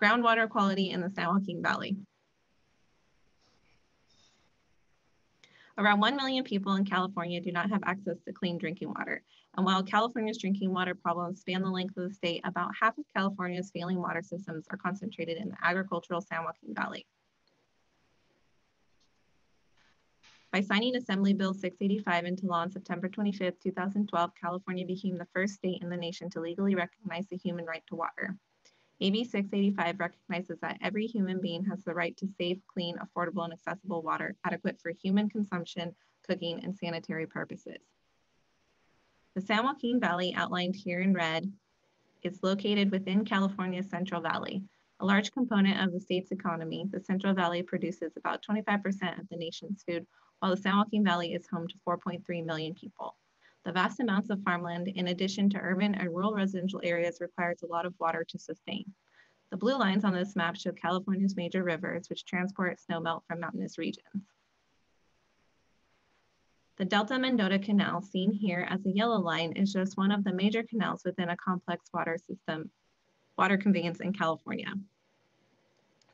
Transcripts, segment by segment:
Groundwater quality in the San Joaquin Valley. Around 1 million people in California do not have access to clean drinking water. And while California's drinking water problems span the length of the state, about half of California's failing water systems are concentrated in the agricultural San Joaquin Valley. By signing Assembly Bill 685 into law on September 25, 2012, California became the first state in the nation to legally recognize the human right to water. AB 685 recognizes that every human being has the right to safe, clean, affordable, and accessible water adequate for human consumption, cooking, and sanitary purposes. The San Joaquin Valley, outlined here in red, is located within California's Central Valley. A large component of the state's economy, the Central Valley produces about 25% of the nation's food, while the San Joaquin Valley is home to 4.3 million people. The vast amounts of farmland, in addition to urban and rural residential areas, requires a lot of water to sustain. The blue lines on this map show California's major rivers, which transport snowmelt from mountainous regions. The Delta Mendota Canal, seen here as a yellow line, is just one of the major canals within a complex water system, water conveyance in California.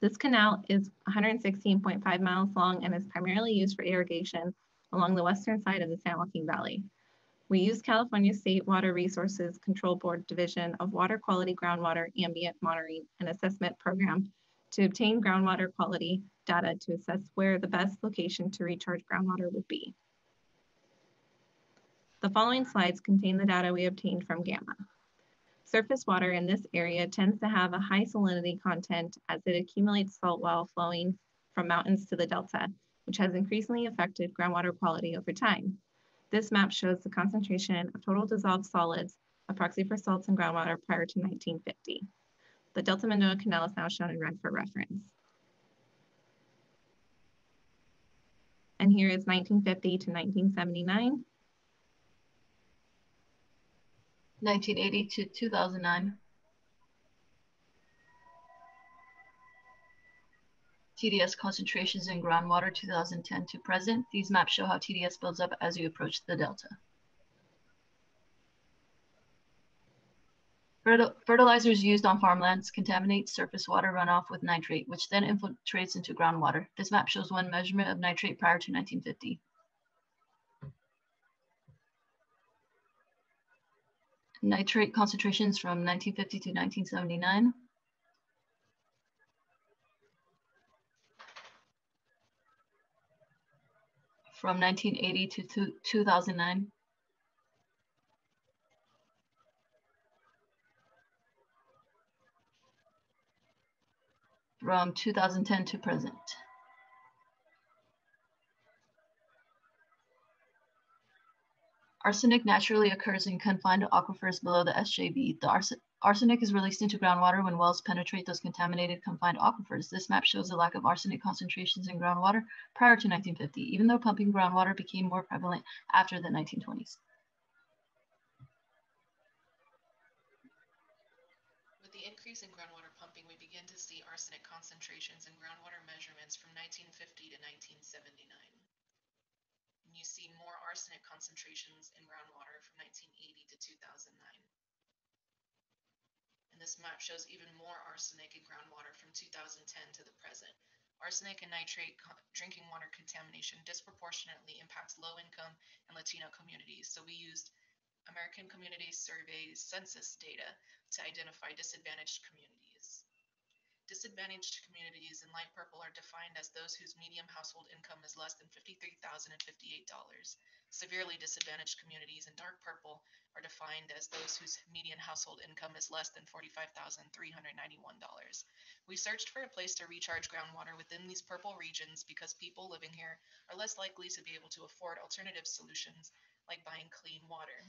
This canal is 116.5 miles long and is primarily used for irrigation along the western side of the San Joaquin Valley. We use California State Water Resources Control Board Division of Water Quality Groundwater Ambient Monitoring and Assessment Program to obtain groundwater quality data to assess where the best location to recharge groundwater would be. The following slides contain the data we obtained from GAMA. Surface water in this area tends to have a high salinity content as it accumulates salt while flowing from mountains to the delta, which has increasingly affected groundwater quality over time. This map shows the concentration of total dissolved solids, a proxy for salts in groundwater prior to 1950. The Delta Mendota Canal is now shown in red for reference. And here is 1950 to 1979. 1980 to 2009. TDS concentrations in groundwater 2010 to present. These maps show how TDS builds up as you approach the delta. Fertilizers used on farmlands contaminate surface water runoff with nitrate, which then infiltrates into groundwater. This map shows one measurement of nitrate prior to 1950. Nitrate concentrations from 1950 to 1979. From 1980 to 2009. From 2010 to present. Arsenic naturally occurs in confined aquifers below the SJV. The Arsenic is released into groundwater when wells penetrate those contaminated confined aquifers. This map shows the lack of arsenic concentrations in groundwater prior to 1950, even though pumping groundwater became more prevalent after the 1920s. With the increase in groundwater pumping, we begin to see arsenic concentrations in groundwater measurements from 1950 to 1979. And you see more arsenic concentrations in groundwater from 1980 to 2009 this map shows even more arsenic in groundwater from 2010 to the present. Arsenic and nitrate drinking water contamination disproportionately impacts low income and Latino communities. So we used American Community Survey census data to identify disadvantaged communities. Disadvantaged communities in light purple are defined as those whose median household income is less than $53,058. Severely disadvantaged communities in dark purple are defined as those whose median household income is less than $45,391. We searched for a place to recharge groundwater within these purple regions because people living here are less likely to be able to afford alternative solutions like buying clean water.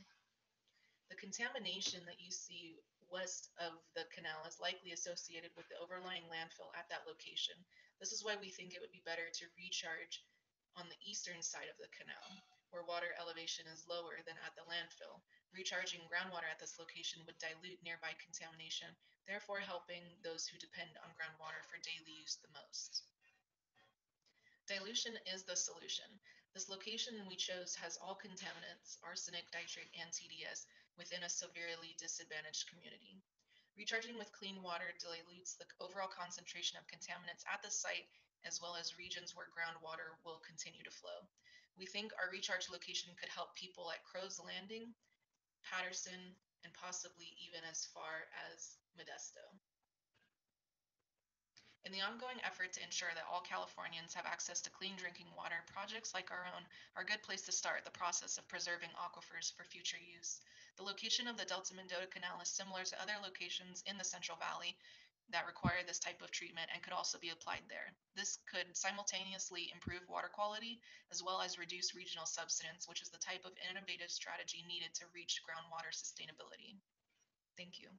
The contamination that you see west of the canal is likely associated with the overlying landfill at that location. This is why we think it would be better to recharge on the eastern side of the canal where water elevation is lower than at the landfill. Recharging groundwater at this location would dilute nearby contamination, therefore helping those who depend on groundwater for daily use the most. Dilution is the solution. This location we chose has all contaminants, arsenic, nitrate, and TDS, within a severely disadvantaged community. Recharging with clean water dilutes the overall concentration of contaminants at the site, as well as regions where groundwater will continue to flow. We think our recharge location could help people at Crow's Landing, Patterson, and possibly even as far as Modesto. In the ongoing effort to ensure that all Californians have access to clean drinking water, projects like our own are a good place to start the process of preserving aquifers for future use. The location of the Delta Mendota Canal is similar to other locations in the Central Valley that require this type of treatment and could also be applied there. This could simultaneously improve water quality as well as reduce regional subsidence, which is the type of innovative strategy needed to reach groundwater sustainability. Thank you.